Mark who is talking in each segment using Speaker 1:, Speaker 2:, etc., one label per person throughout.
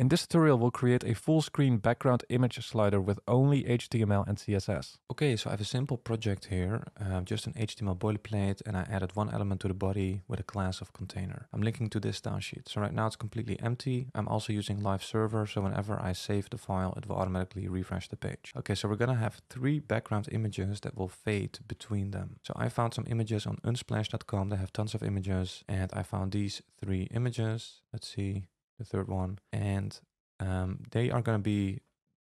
Speaker 1: In this tutorial, we'll create a full screen background image slider with only HTML and CSS.
Speaker 2: Okay, so I have a simple project here, uh, just an HTML boilerplate, and I added one element to the body with a class of container. I'm linking to this style sheet. So right now it's completely empty. I'm also using live server, so whenever I save the file, it will automatically refresh the page. Okay, so we're gonna have three background images that will fade between them. So I found some images on unsplash.com. They have tons of images, and I found these three images. Let's see the third one, and um, they are going to be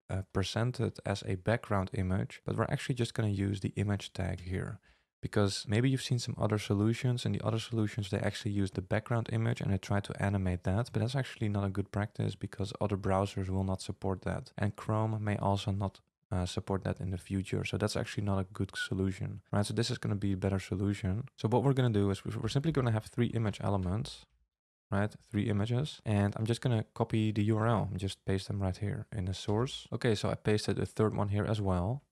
Speaker 2: uh, presented as a background image, but we're actually just going to use the image tag here because maybe you've seen some other solutions and the other solutions they actually use the background image and they try to animate that but that's actually not a good practice because other browsers will not support that and chrome may also not uh, support that in the future so that's actually not a good solution right? So this is going to be a better solution. So what we're going to do is we're simply going to have three image elements right? Three images. And I'm just gonna copy the URL just paste them right here in the source. Okay, so I pasted the third one here as well.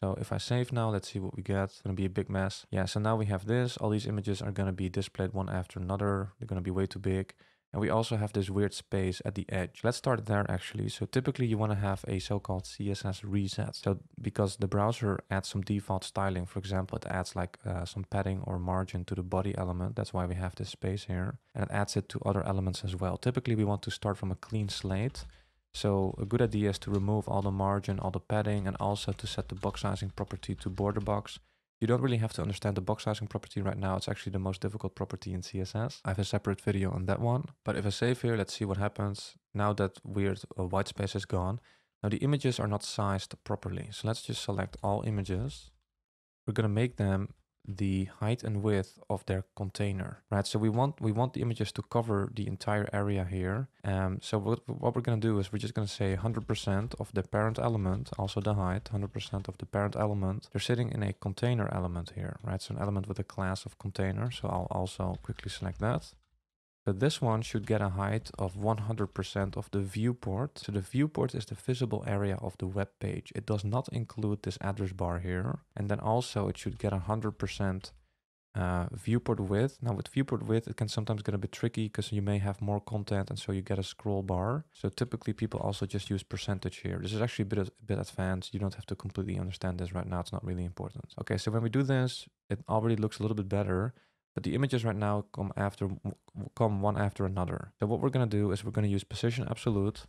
Speaker 2: So if I save now, let's see what we get. It's gonna be a big mess. Yeah, so now we have this. All these images are gonna be displayed one after another. They're gonna be way too big. And we also have this weird space at the edge. Let's start there actually. So typically you want to have a so-called CSS reset. So because the browser adds some default styling, for example, it adds like uh, some padding or margin to the body element. That's why we have this space here. And it adds it to other elements as well. Typically we want to start from a clean slate. So a good idea is to remove all the margin, all the padding, and also to set the box sizing property to border box. You don't really have to understand the box sizing property right now. It's actually the most difficult property in CSS. I have a separate video on that one. But if I save here, let's see what happens. Now that weird uh, white space is gone. Now the images are not sized properly. So let's just select all images. We're going to make them the height and width of their container, right? So we want we want the images to cover the entire area here. Um, so what, what we're going to do is we're just going to say 100% of the parent element, also the height, 100% of the parent element. They're sitting in a container element here, right? So an element with a class of container. So I'll also quickly select that. So this one should get a height of 100% of the viewport. So the viewport is the visible area of the web page. It does not include this address bar here. And then also it should get 100% uh, viewport width. Now with viewport width, it can sometimes get a bit tricky because you may have more content and so you get a scroll bar. So typically people also just use percentage here. This is actually a bit, a bit advanced. You don't have to completely understand this right now. It's not really important. Okay, so when we do this, it already looks a little bit better. But the images right now come after come one after another. So what we're going to do is we're going to use position absolute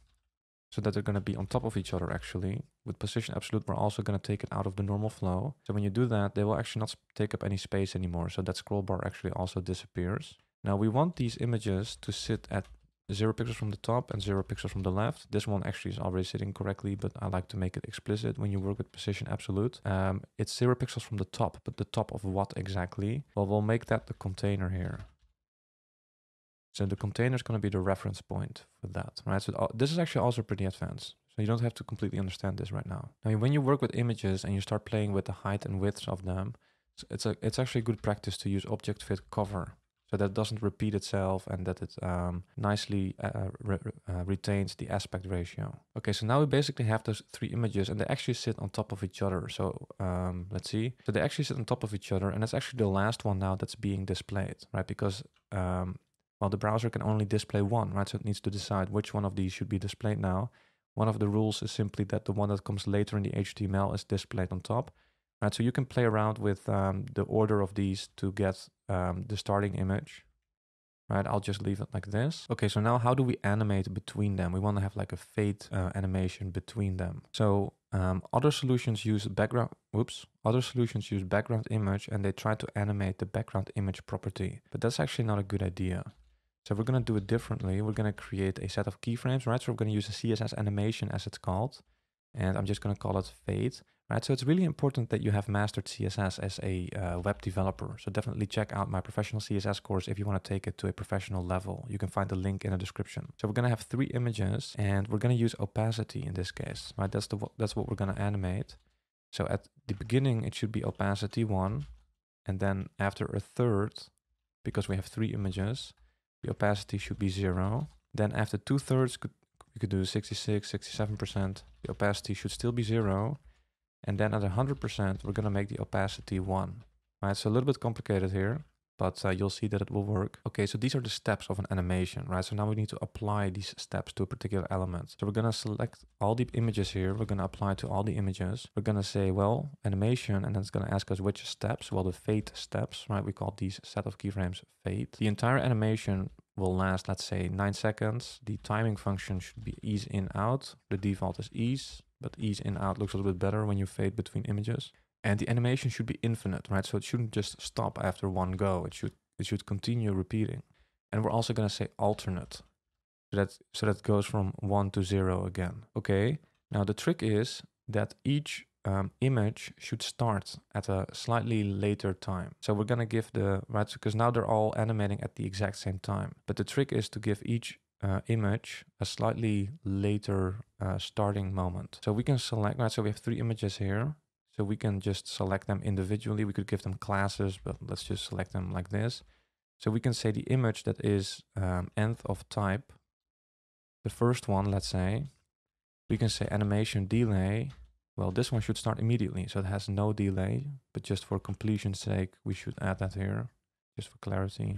Speaker 2: so that they're going to be on top of each other actually. With position absolute, we're also going to take it out of the normal flow. So when you do that, they will actually not take up any space anymore. So that scroll bar actually also disappears. Now we want these images to sit at zero pixels from the top and zero pixels from the left. This one actually is already sitting correctly, but I like to make it explicit when you work with position absolute. Um, it's zero pixels from the top, but the top of what exactly? Well, we'll make that the container here. So the container is going to be the reference point for that, right? So uh, this is actually also pretty advanced. So you don't have to completely understand this right now. Now, when you work with images and you start playing with the height and widths of them, it's a it's actually good practice to use object fit cover so that doesn't repeat itself and that it um, nicely uh, re uh, retains the aspect ratio. Okay, so now we basically have those three images and they actually sit on top of each other. So um, let's see. So they actually sit on top of each other and that's actually the last one now that's being displayed, right? Because um, well, the browser can only display one, right? So it needs to decide which one of these should be displayed now. One of the rules is simply that the one that comes later in the HTML is displayed on top. Right, so you can play around with um, the order of these to get um, the starting image. Right, I'll just leave it like this. Okay, so now how do we animate between them? We want to have like a fade uh, animation between them. So um, other solutions use background, whoops, other solutions use background image and they try to animate the background image property, but that's actually not a good idea. So we're going to do it differently. We're going to create a set of keyframes, right? So we're going to use a CSS animation as it's called, and I'm just going to call it fade right? So it's really important that you have mastered CSS as a uh, web developer. So definitely check out my professional CSS course if you want to take it to a professional level. You can find the link in the description. So we're going to have three images and we're going to use opacity in this case, right? That's the that's what we're going to animate. So at the beginning, it should be opacity one. And then after a third, because we have three images, the opacity should be zero. Then after two thirds, we could do 66, 67%. The opacity should still be zero. And then at 100%, we're going to make the opacity 1. Right, so a little bit complicated here. but uh, you'll see that it will work. Okay, so these are the steps of an animation, right? So now we need to apply these steps to a particular element. So we're gonna select all the images here. We're gonna apply to all the images. We're gonna say, well, animation, and then it's gonna ask us which steps. Well, the fade steps, right? We call these set of keyframes fade. The entire animation will last, let's say, nine seconds. The timing function should be ease in out. The default is ease, but ease in out looks a little bit better when you fade between images. And the animation should be infinite, right? So it shouldn't just stop after one go. It should it should continue repeating. And we're also going to say alternate. So that so that goes from 1 to 0 again. Okay. Now the trick is that each um, image should start at a slightly later time. So we're to give the right because now they're all animating at the exact same time. But the trick is to give each uh, image a slightly later uh, starting moment. So we can select, right? So we have three images here. So we can just select them individually. We could give them classes, but let's just select them like this. So we can say the image that is um, nth of type, the first one, let's say, we can say animation delay. Well, this one should start immediately, so it has no delay, but just for completion's sake, we should add that here, just for clarity.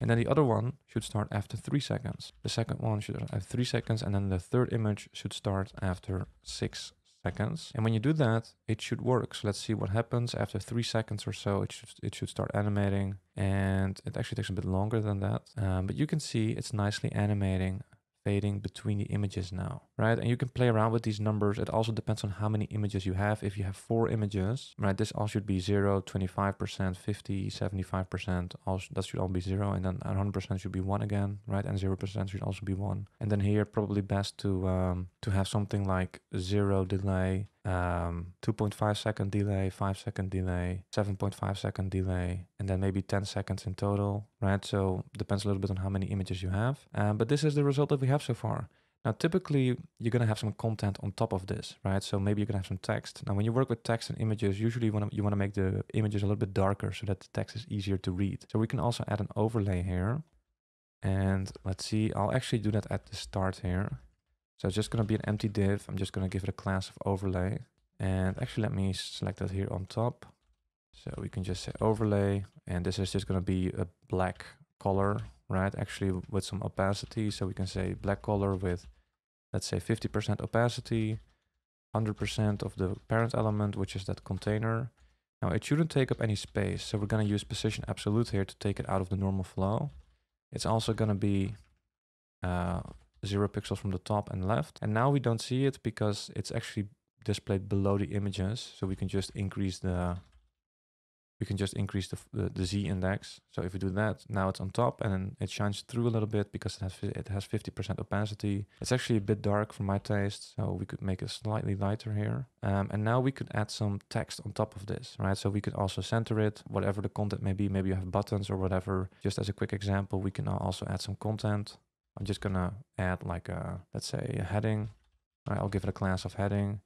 Speaker 2: And then the other one should start after three seconds. The second one should have three seconds, and then the third image should start after six seconds. And when you do that, it should work. So let's see what happens after three seconds or so. It should, it should start animating and it actually takes a bit longer than that. Um, but you can see it's nicely animating fading between the images now, right? And you can play around with these numbers. It also depends on how many images you have. If you have four images, right, this all should be 0, 25%, 50, 75%, all that should all be 0. And then 100% should be 1 again, right? And 0% should also be 1. And then here, probably best to um, to have something like 0 delay, um, 2.5 second delay, 5 second delay, 7.5 second delay, and then maybe 10 seconds in total, right? So depends a little bit on how many images you have. Um, but this is the result that we have so far. Now, typically, you're going to have some content on top of this, right? So maybe you're going to have some text. Now, when you work with text and images, usually you want to you want to make the images a little bit darker so that the text is easier to read. So we can also add an overlay here. And let's see, I'll actually do that at the start here. So it's just going to be an empty div. I'm just going to give it a class of overlay. And actually, let me select that here on top. So we can just say overlay. And this is just going to be a black color, right? Actually, with some opacity. So we can say black color with, let's say 50% opacity, 100% of the parent element, which is that container. Now it shouldn't take up any space. So we're going to use position absolute here to take it out of the normal flow. It's also going to be uh, zero pixels from the top and left. And now we don't see it because it's actually displayed below the images. So we can just increase the we can just increase the, the, the, z index. So if we do that, now it's on top and then it shines through a little bit because it has it has 50% opacity. It's actually a bit dark for my taste, so we could make it slightly lighter here. Um, and now we could add some text on top of this, right? So we could also center it, whatever the content may be. Maybe you have buttons or whatever. Just as a quick example, we can also add some content. I'm just gonna add like a, let's say a heading. Right, I'll give it a class of heading.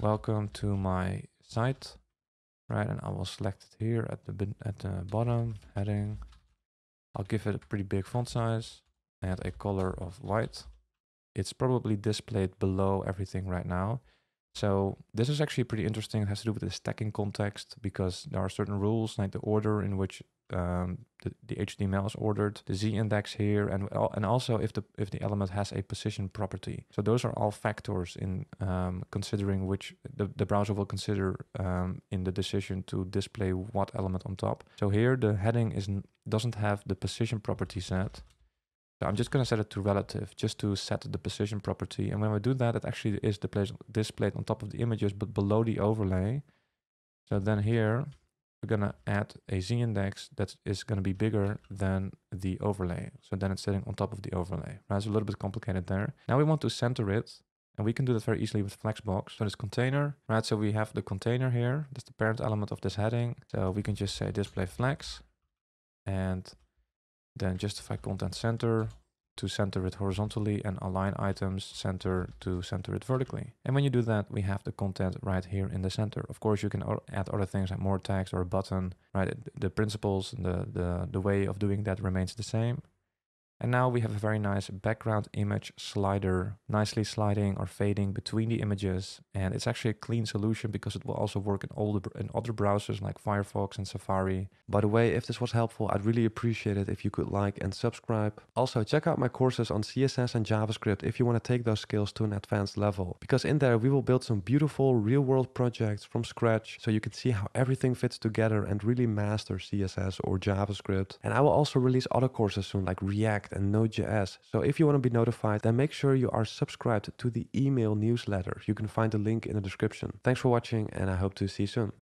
Speaker 2: Welcome to my site. Right, and I will select it here at the at the bottom heading. I'll give it a pretty big font size and a color of white. It's probably displayed below everything right now. So this is actually pretty interesting. It has to do with the stacking context because there are certain rules like the order in which um, the, the HTML is ordered, the z index here, and and also if the if the element has a position property. So those are all factors in um, considering which the, the browser will consider um, in the decision to display what element on top. So here the heading is doesn't have the position property set. So I'm just going to set it to relative just to set the position property. And when we do that, it actually is displayed on top of the images, but below the overlay. So then here, we're going to add a z-index that is going to be bigger than the overlay. So then it's sitting on top of the overlay. Right? It's a little bit complicated there. Now we want to center it. And we can do that very easily with Flexbox. So this container, right? So we have the container here. That's the parent element of this heading. So we can just say display flex and then justify content center to center it horizontally and align items center to center it vertically. And when you do that, we have the content right here in the center. Of course, you can add other things like more text or a button, right? The principles, the, the, the way of doing that remains the same.
Speaker 3: And now we have a very nice background image slider, nicely sliding or fading between the images. And it's actually a clean solution because it will also work in, all the, in other browsers like Firefox and Safari. By the way, if this was helpful, I'd really appreciate it if you could like and subscribe. Also, check out my courses on CSS and JavaScript if you want to take those skills to an advanced level. Because in there, we will build some beautiful real world projects from scratch so you can see how everything fits together and really master CSS or JavaScript. And I will also release other courses soon like And Node.js. So if you want to be notified, then make sure you are subscribed to the email newsletter. You can find the link in the description. Thanks for watching and I hope to see you soon.